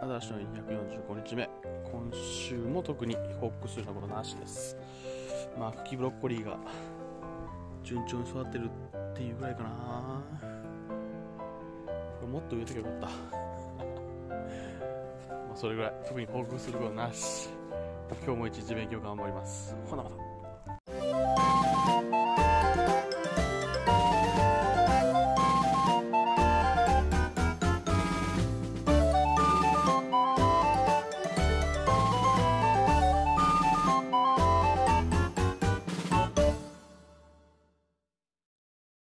新しの245日目。今週も特に報告するようなことなしです。まあ茎ブロッコリーが順調に育ってるっていうぐらいかな。これもっと植えとけばよかった。まあそれぐらい。特に報告することなし。今日も一日勉強頑張ります。ほなまた。